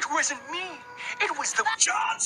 It wasn't me. It was the John